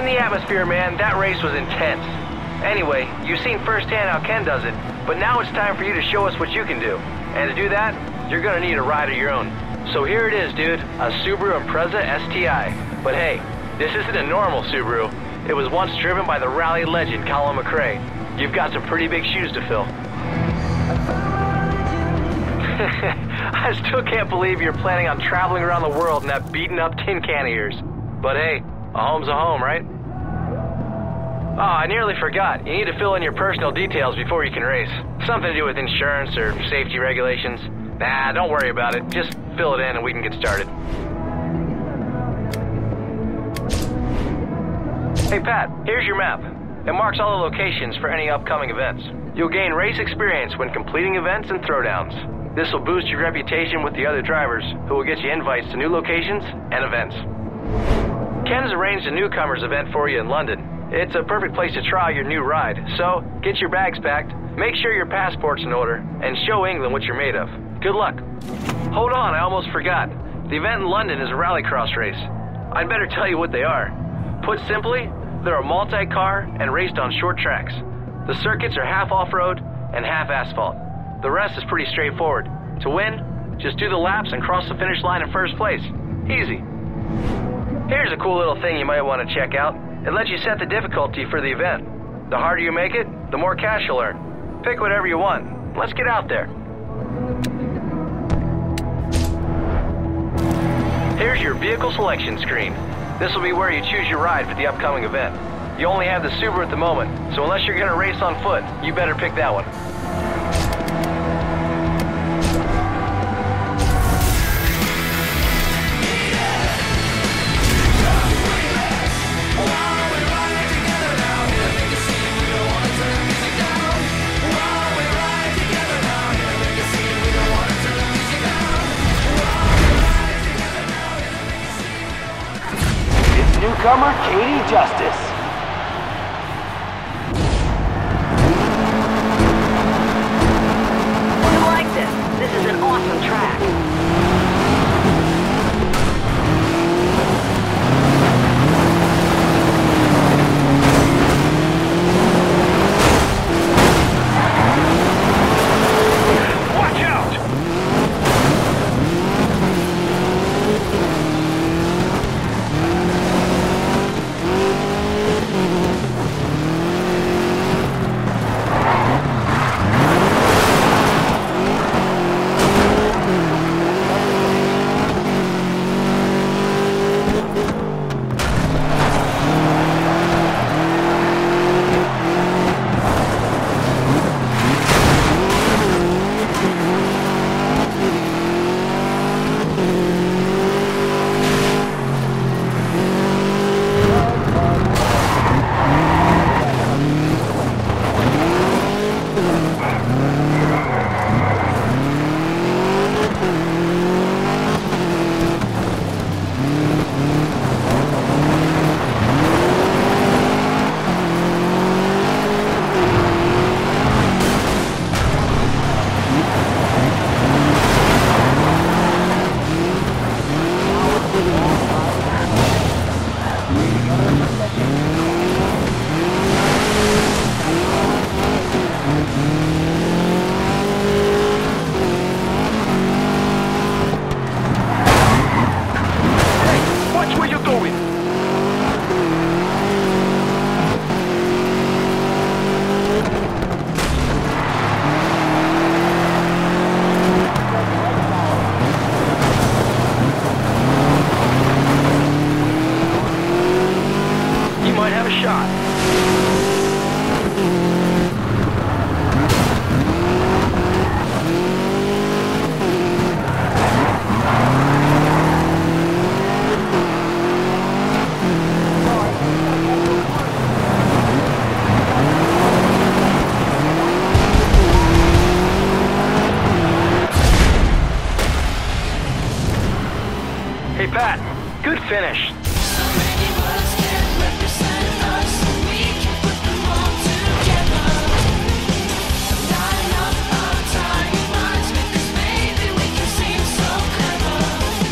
in the atmosphere, man. That race was intense. Anyway, you've seen firsthand how Ken does it, but now it's time for you to show us what you can do. And to do that, you're gonna need a ride of your own. So here it is, dude, a Subaru Impreza STI. But hey, this isn't a normal Subaru. It was once driven by the rally legend Colin McRae. You've got some pretty big shoes to fill. I still can't believe you're planning on traveling around the world in that beaten up tin can of yours. But hey, a home's a home, right? Oh, I nearly forgot. You need to fill in your personal details before you can race. Something to do with insurance or safety regulations. Nah, don't worry about it. Just fill it in and we can get started. Hey Pat, here's your map. It marks all the locations for any upcoming events. You'll gain race experience when completing events and throwdowns. This will boost your reputation with the other drivers, who will get you invites to new locations and events. Ken's arranged a newcomers event for you in London. It's a perfect place to try your new ride, so get your bags packed, make sure your passport's in order, and show England what you're made of. Good luck. Hold on, I almost forgot. The event in London is a rallycross race. I'd better tell you what they are. Put simply, they're a multi-car and raced on short tracks. The circuits are half off-road and half asphalt. The rest is pretty straightforward. To win, just do the laps and cross the finish line in first place. Easy. Here's a cool little thing you might want to check out. It lets you set the difficulty for the event. The harder you make it, the more cash you'll earn. Pick whatever you want. Let's get out there. Here's your vehicle selection screen. This will be where you choose your ride for the upcoming event. You only have the Subaru at the moment, so unless you're gonna race on foot, you better pick that one. Newcomer Katie Justice.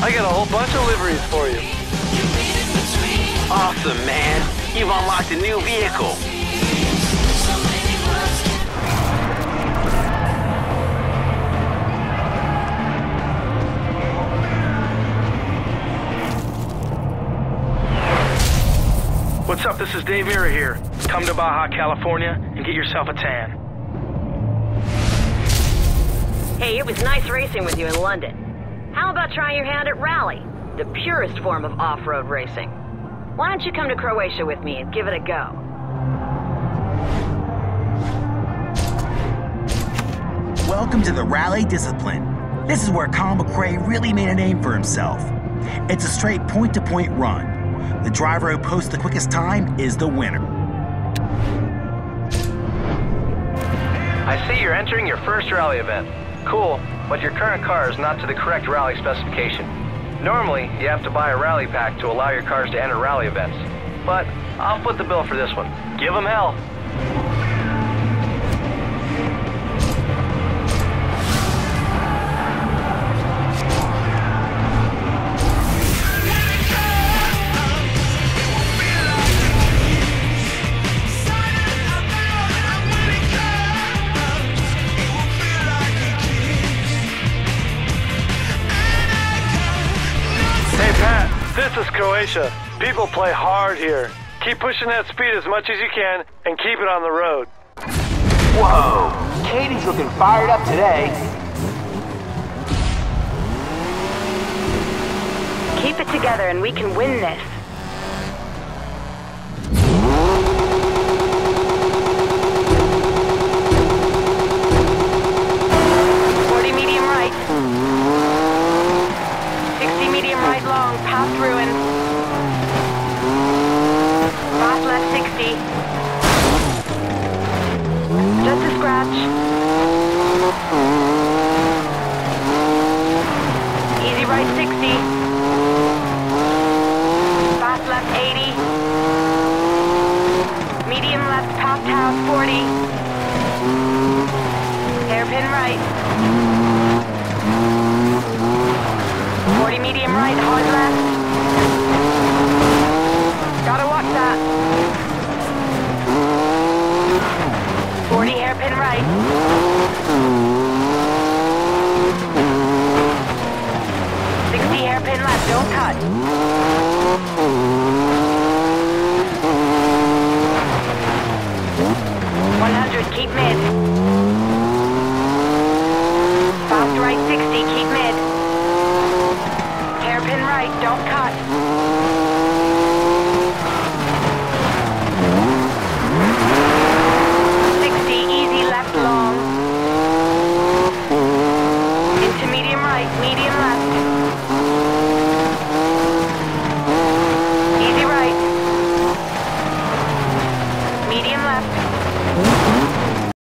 I got a whole bunch of liveries for you. Awesome, man. You've unlocked a new vehicle. What's up? This is Dave Mirra here. Come to Baja, California, and get yourself a tan. Hey, it was nice racing with you in London. How about trying your hand at rally? The purest form of off-road racing. Why don't you come to Croatia with me and give it a go? Welcome to the Rally Discipline. This is where Colin McRae really made a name for himself. It's a straight point to point run. The driver who posts the quickest time is the winner. I see you're entering your first rally event. Cool, but your current car is not to the correct rally specification. Normally, you have to buy a rally pack to allow your cars to enter rally events. But I'll foot the bill for this one. Give them hell. Croatia. People play hard here. Keep pushing that speed as much as you can and keep it on the road. Whoa! Katie's looking fired up today. Keep it together and we can win this. Forty medium right. Sixty medium right long, past ruins. Fast left sixty. Just a scratch. Easy right sixty. Fast left 80. Medium left past house 40. Hairpin right. 40 medium right, hard left. Gotta watch that. 40 hairpin right. 60 hairpin left, don't cut. One hundred, keep mid.